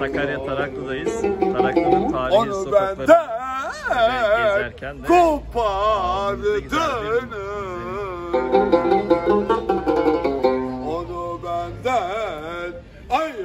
Sakarya Taraklı'dayız. Taraklı'nın tarihi Onu sokakları gezerken de kopardın. Onu benden ayırdın.